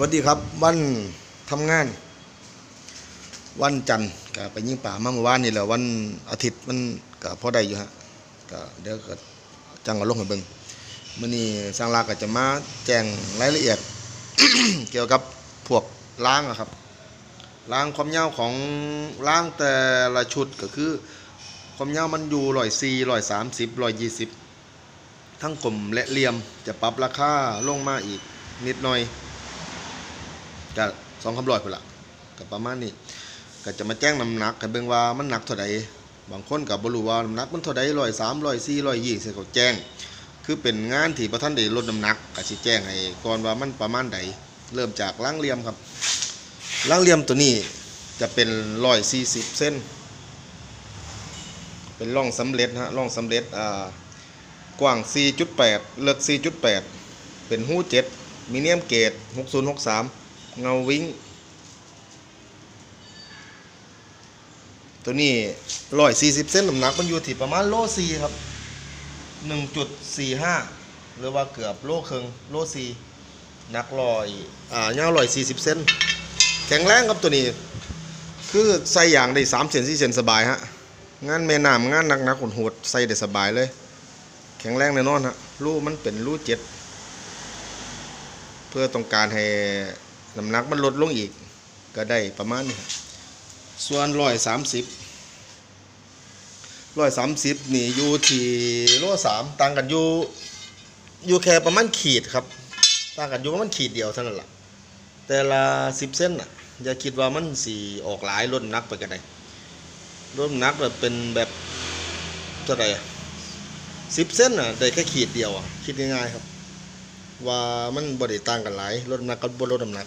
วัสดีครับวันทำงาน วันจันทร์ก็ไปยิงป่ามาเมื่อวานนี่แหละวันอาทิตย์มันก็พอได้อยู่ฮะก็เดี๋ยวก็จังเอาลงให้เบิ่งมื้อนี้สร้างลาก็จะมาแจ้งรายละเอียด เกี่ยวกับพวกล้างอะครับล้างความยาวของล้างแต่ละชุดก็คือ ความยาวมันอยู่ร้อยสี่ร้อยสามสิบร้อยยี่สิบทั้งกลมและเหลี่ยมจะปรับราคาลงมาอีกนิดหน่อย ก็สองคำร้อยพุ่นละก็ประมาณนี้ก็จะมาแจ้งน้ำหนักให้เบิ่งว่ามันหนักเท่าใดบางคนก็บ่รู้ว่าน้ำหนักมันเท่าใดร้อยสามร้อยสี่ร้อยยี่สิเขาแจ้ง คือเป็นงานที่ประท่านได้ลดน้ำหนักก็สิแจ้งให้ก่อนว่ามันประมาณใดเริ่มจากล่างเหลี่ยมครับล่างเหลี่ยมตัวนี้จะเป็นร้อยสี่สิบเส้น เป็นร่องสำเร็จฮะร่องสำเร็จอ่ากว้าง 4.8 เลึก4.8 เป็นหู7มีเนียมเกต6063 เงาวิ้งตัวนี้ร้อยสี่สิบเส้นน้ำหนักมันอยู่ที่ประมาณโลสี่ครับหนึ่งจุดสี่ห้าหรือว่าเกือบโลครึ่งโลสี่หนักร้อยอ่ายาร้อยสี่สิบเส้นแข็งแรงครับตัวนี้ คือใส่อย่างได้สามเซนสี่เซนสบายฮะงานแม่น้ำงานหนักหนักๆโหดๆใส่ได้สบายเลย แข็งแรงแน่นอนฮะรูมันเป็นรูเจ็ดเพื่อต้องการให้ น้ำหนักมันลดลงอีก ก็ได้ประมาณนี้ครับส่วนร้อยสามสิบร้อยสามสิบนี่อยู่ที่โลสามต่างกันอยู่อยู่แค่ประมาณขีดครับ ต่างกันอยู่ประมาณขีดเดียวเท่านั้นแหละแต่ละสิบเส้นอะอย่าคิดว่ามันสีออกหลายลดน้ำหนักไปกันได้ลดน้ำหนักแบบเป็นแบบเท่าไหร่สิบเส้นอะได้แค่ขีดเดียวอะคิดง่ายๆครับ ว่ามันบริต่างกันหลายลดน้ำหนักกับบลดน้ำหนัก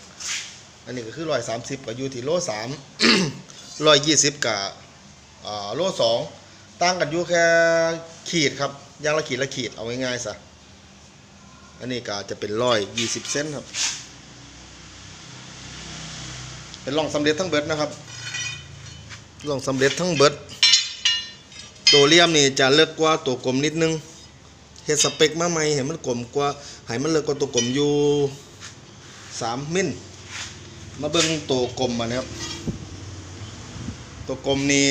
อันนี้ก็คือร้อยสามสิบกับยูที่โลสามร้อยยี่สิบกับอ่าโลสองต่างกันอยู่แค่ขีดครับอยางละขีดละขีดเอาง่ายๆซะอันนี้ก็จะเป็นร้อยยี่สิบเซนครับ เป็นร่องสำเร็จทั้งเบิดนะครับร่องสำเร็จทั้งเบิดตัวเลี่ยมนี่จะเล็กกว่าตัวกลมนิดนึง เฮ็ดสเปคมาใหม่ให้มันกลมกว่าให้มันเลิกกว่าตัวกลมอยู่สามมิลมาเบิ่งตัวกลมมานะครับ ตัวกลมนี่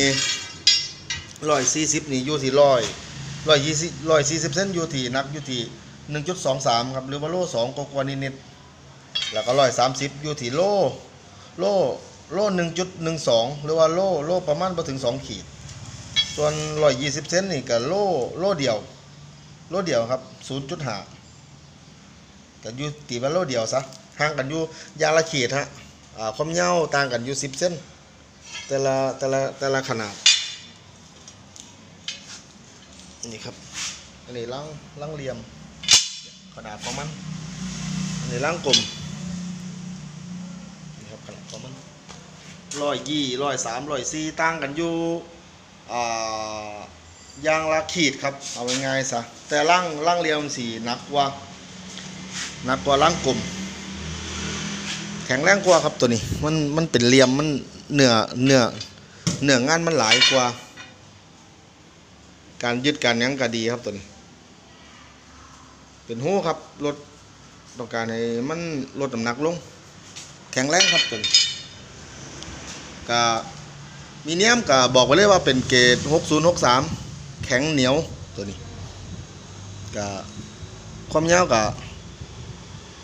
ร้อยสี่สิบนี่อยู่ที่ร้อยร้อยยี่สิบร้อยสี่สิบเซนอยู่ที่นักอยู่ที่หนึ่งจุดสองสามครับหรือว่าโลสองกว่านิดๆแล้วก็ร้อยสามสิบอยู่ที่โลโลโลหนึ่งจุดหนึ่งสองหรือว่าโลโลประมาณมาถึงสองขีด ส่วนร้อยยี่สิบเซนนี่ก็โลโลเดียว โลเดียวครับ0.5กันอยู่ตีว่าโลเดียวซะห่างกันอยู่ยาละขีดฮะความยาต่างกันอยู่10เส้น แต่ละแต่ละแต่ละขนาดนี่ครับอันนี้ล่างล่างเหลี่ยม ขนาดของมันอันนี้ล่างกลมนี่ครับขนาดของมันร้อยยี่ร้อยสามร้อยสี่ต่างกันอยู่อ่า ยางละขีดครับ เอาง่ายๆซะ แต่ล่างล่างเรียมสีหนักกว่าหนักกว่าล่างกลม แข็งแรงกว่าครับตัวนี้ มันมันเป็นเหลี่ยมมันเหนือเหนือเหนืองานมันหลายกว่า การยึดการยั้งก็ดีครับตัวนี้ เป็นหูครับลดต้องการให้มันลดน้ำหนักลง แข็งแรงครับตัวนี้ก็มีเนียมก็บอกไว้เลยว่าเป็นเกรด6063 แข็งเหนียวตัวนี้ก็ความยาวก็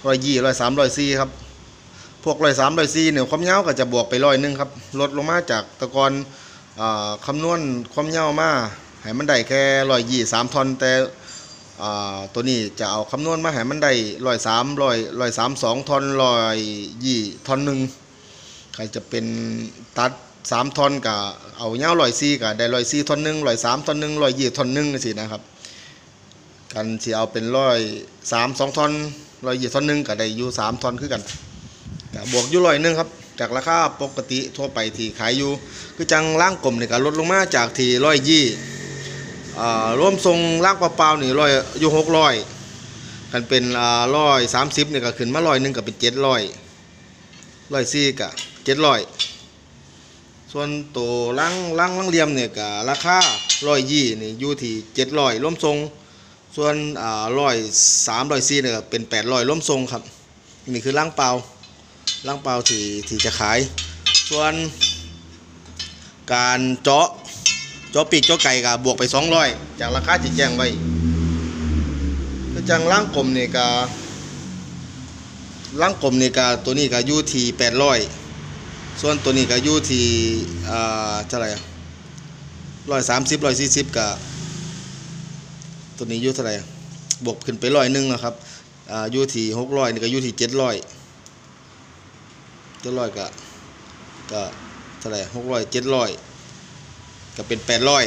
ร้อยยี่ร้อยสามร้อยสี่ครับ พวกร้อยสามร้อยสี่เนี่ยความยาวก็จะบวกไปร้อยหนึ่งครับ ลดลงมาจากตะกอนอ่าคำนวณความยาวมาให้มันได้แค่ร้อยยี่สามทอนแต่ตัวนี้จะเอาคำนวณมาให้มันได้ร้อยสามร้อยร้อยสามสองทอนร้อยยี่ทอนหนึ่งใครจะเป็นตัด สามทอนกับเอาเงาร้อยสี่กับได้ร้อยสี่ทอนหนึ่งร้อยสามทอนหนึ่งร้อยยี่ทอนหนึ่งสินะครับกันสิเอาเป็นร้อยสามสองทอนร้อยยี่ทอนหนึ่งกับได้อยู่สามทอนคือกันกบวกอยู่ร้อยหนึ่งครับจากราคาปกติทั่วไปที่ขายอยู่ คือจังล่างกลมเนี่ก็ลดลงมาจากที่ร้อยยี่อ่าร่วมทรงล่างเปล่าๆนี่ร้อยอยู่หกร้อยกันเป็นอ่าร้อยสามสิบนี่ยก็ขึ้นมาร้อยหนึ่งก็เป็นเจ็ดร้อยร้อยสี่ก็เจ็ดร้อย ส่วนตัวล่างล่างล่างเหลี่ยมเนี่ยก็ราคาร้อยยี่นี่อยู่ที่เจ็ดร้อยร่วมทรง ส่วนอ่าร้อยสามร้อยสี่เนี่ยเป็นแปดร้อยร่วมทรงครับนี่คือล่างเปล่าล่างเปล่าที่ที่จะขาย ส่วนการเจาะเจาะปีกเจาะไก่กับวกไป200จากราคาที่แจ้งไว้คือจังล่างกลมเนี่ยก็ล่างกลมเนี่ยก็ตัวนี้ก็อยู่ที่800 ส่วนตัวนี้ก็อยู่ที่อ่าเท่าไหร่ร้อยสามสิบร้อยสี่สิบกับตัวนี้อยู่เท่าไหร่บวกขึ้นไปร้อยหนึ่งนะครับอ่าอยู่ที่หกร้อยนี่ก็อยู่ที่เจ็ดร้อยเจ็ดร้อยก็ก็เท่าไหร่หกร้อยเจ็ดร้อยก็เป็นแปดร้อย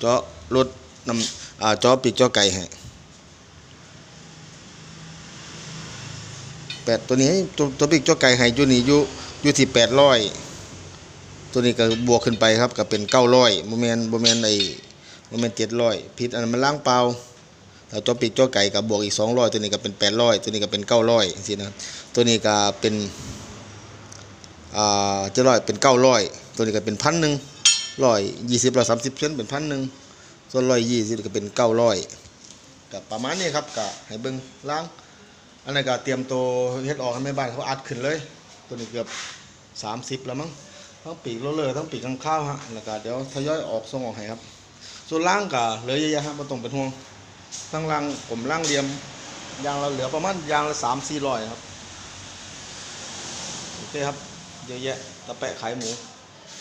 เจาะรถนำอ่าเจาะปีกเจาะไก่ให้แปดตัวนี้ตัวตัวปีกเจาะไก่ให้อยู่นี่อยู่ อยู่ที่แปดร้อยตัวนี้ก็บวกขึ้นไปครับก็เป็นเก้าร้อยโมเมนต์โมเมนไอ้โมเมนต์เจ็ดร้อยผิดอันนั้นมันล้างเปล่าแล้วตัวปีกตัวไก่กับบวกอีกสองร้อยตัวนี้ก็เป็นแปดร้อยตัวนี้ก็เป็นเก้าร้อยสินะตัวนี้ก็เป็นอ่าเจ็ดร้อยเป็นเก้าร้อยตัวนี้ก็เป็นพันหนึ่งร้อยยี่สิบร้อยสามสิบเซนเป็นพันหนึ่งส่วนร้อยยี่สิบก็เป็นเก้าร้อยกับประมาณนี้ครับก็ให้เบิ่งล้างอันนั้ก็เตรียมตัวเฮ็ดออกให้แม่บ้านเขาอัดขึ้นเลย ตัวนี้เกือบสามสิบแล้วมั้งทั้งปีกโรเลอร์ทั้งปีกข้างข้าวฮะแล้วก็เดี๋ยวทยอยออกส่งออกให้ครับ ส่วนล่างก็เหลือเยอะแยะฮะไม่ต้องเป็นห่วงทั้งล่างผมล่างเรียมยางเราเหลือประมาณยางละสามสี่ร้อยครับโอเคครับเยอะแยะตะแปะขายหมู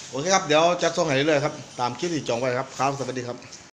โอเคครับเดี๋ยวจัดส่งให้เรื่อยๆครับตามคลิปที่จองไว้ครับครับสวัสดีครับ